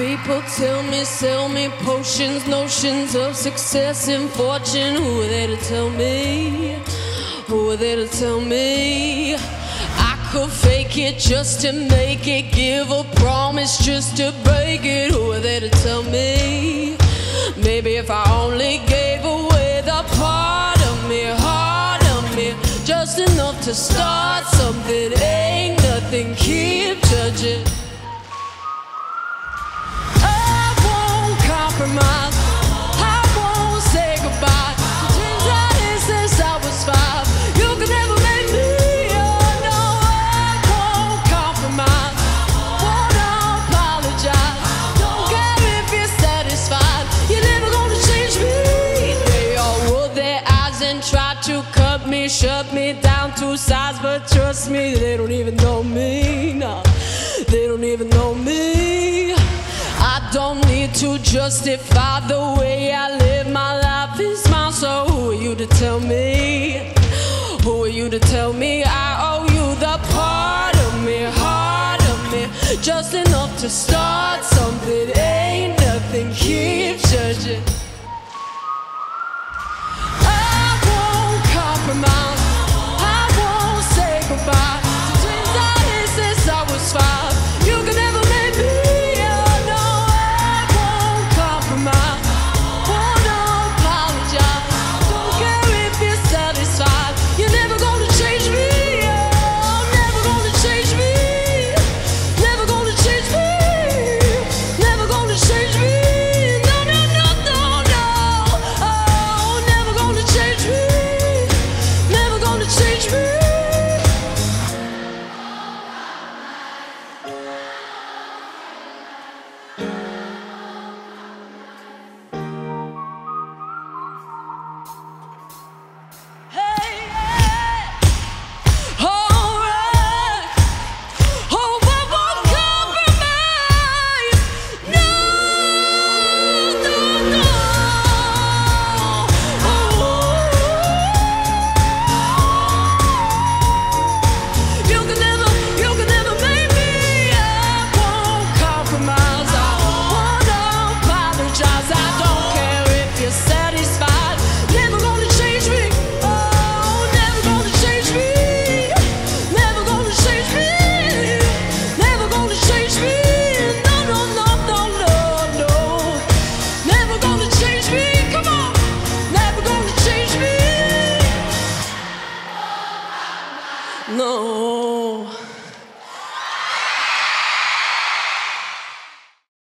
People tell me, sell me potions, notions of success and fortune. Who are they to tell me? Who are they to tell me? I could fake it just to make it, give a promise just to break it. Who are they to tell me? Maybe if I only gave away the part of me, heart of me, just enough to start something. Ain't nothing, keep judging. Shut me down two sides, but trust me, they don't even know me. No, they don't even know me. I don't need to justify the way I live my life is mine. So who are you to tell me? Who are you to tell me I owe you the part of me, heart of me, just enough to start something? Ain't nothing, keep judging. No.